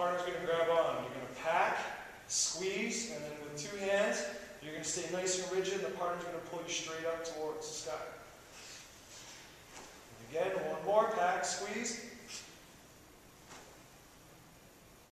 partner's gonna grab on. You're gonna pack, squeeze, and then with two hands, you're gonna stay nice and rigid, and the partner's gonna pull you straight up towards the sky. Again, one more, pack, squeeze,